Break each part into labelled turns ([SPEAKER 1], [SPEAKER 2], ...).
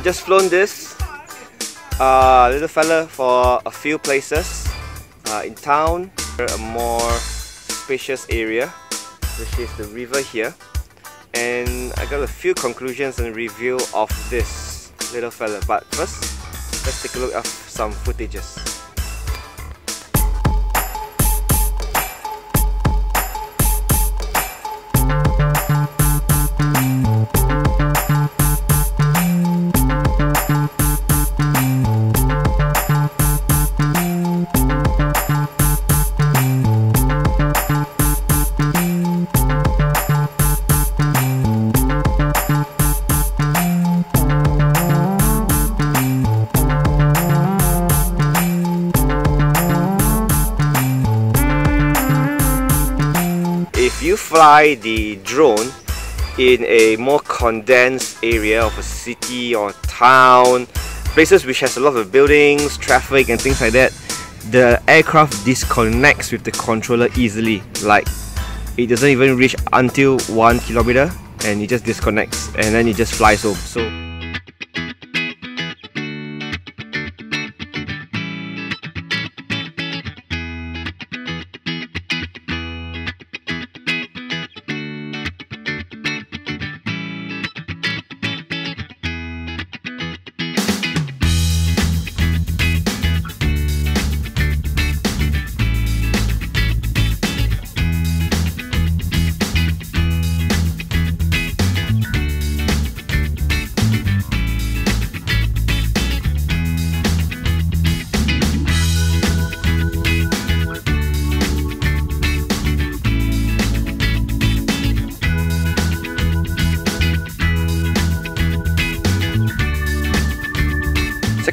[SPEAKER 1] just flown this uh, little fella for a few places uh, in town, a more spacious area, which is the river here. And I got a few conclusions and review of this little fella. But first, let's take a look at some footages. You fly the drone in a more condensed area of a city or town, places which has a lot of buildings, traffic and things like that, the aircraft disconnects with the controller easily. Like it doesn't even reach until one kilometer and it just disconnects and then it just flies home. So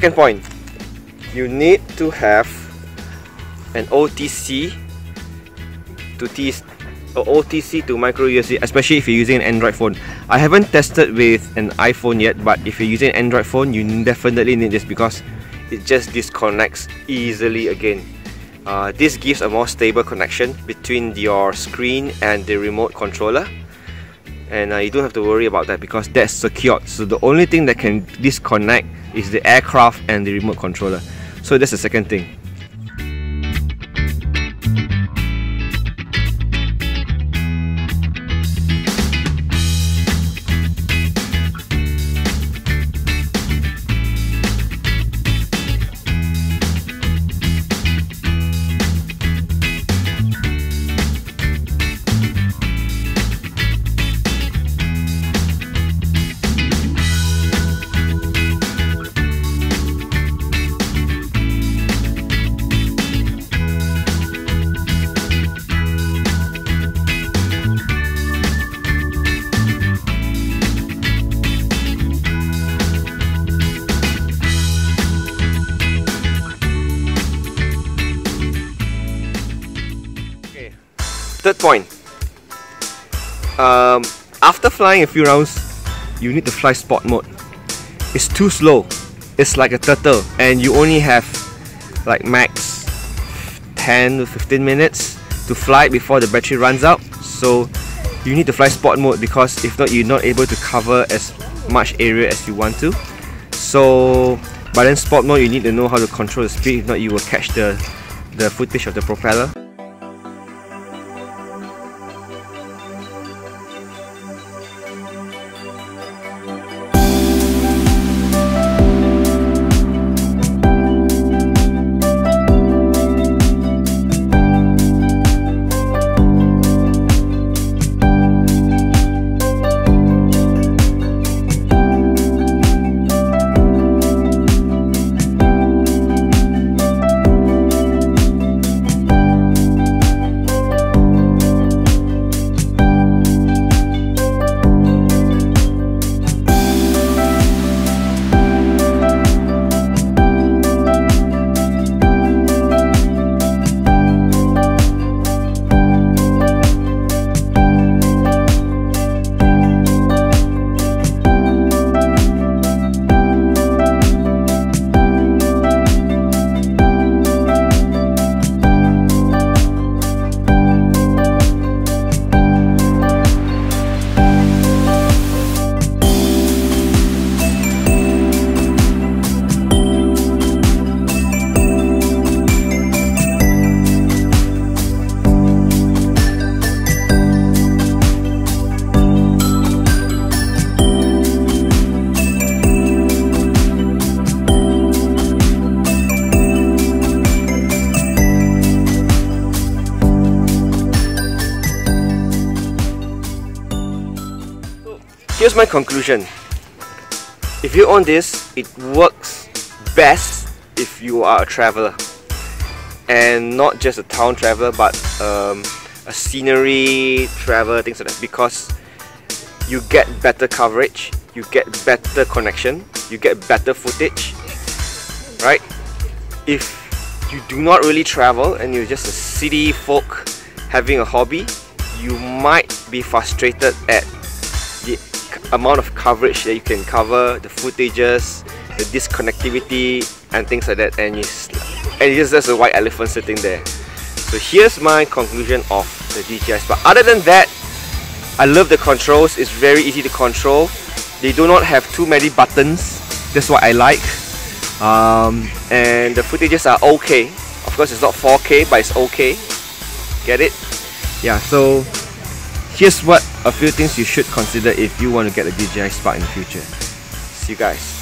[SPEAKER 1] Second point, you need to have an OTG to T or OTG to micro USB, especially if you're using an Android phone. I haven't tested with an iPhone yet, but if you're using an Android phone, you definitely need this because it just disconnects easily again. Uh, this gives a more stable connection between your screen and the remote controller and uh, you don't have to worry about that because that's secured. So the only thing that can disconnect is the aircraft and the remote controller. So that's the second thing Third point. Um, after flying a few rounds, you need to fly sport mode. It's too slow. It's like a turtle, and you only have like max 10 to 15 minutes to fly before the battery runs out. So you need to fly sport mode because if not, you're not able to cover as much area as you want to. So, but then sport mode, you need to know how to control the speed. If not, you will catch the the footage of the propeller. Here's my conclusion. If you own this, it works best if you are a traveler. And not just a town traveler but um, a scenery traveler things like that. Because you get better coverage you get better connection you get better footage right? If you do not really travel and you're just a city folk having a hobby you might be frustrated at amount of coverage that you can cover the footages the disconnectivity and things like that. And it's and it's just a white elephant sitting there. So here's my conclusion of the DJI Spark other than that I love the controls. It's very easy to control. They do not have too many buttons. That's what I like. Um, and the footages are okay. Of course it's not 4k but it's okay. Get it? Yeah so here's what a few things you should consider if you want to get a DJI Spark in the future. See you guys